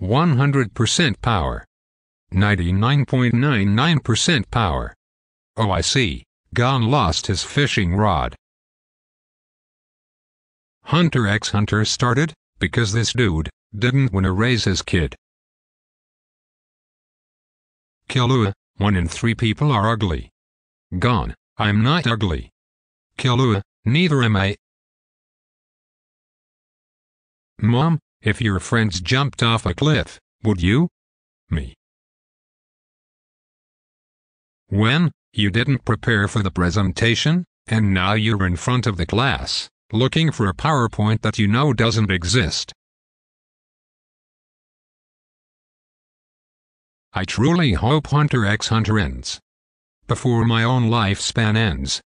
100% power. 99.99% power. Oh I see, Gon lost his fishing rod. Hunter x Hunter started, because this dude, didn't wanna raise his kid. Killua, one in three people are ugly. Gon, I'm not ugly. Killua, neither am I. Mom, if your friends jumped off a cliff, would you? Me. When, you didn't prepare for the presentation, and now you're in front of the class, looking for a PowerPoint that you know doesn't exist. I truly hope Hunter x Hunter ends. Before my own lifespan ends.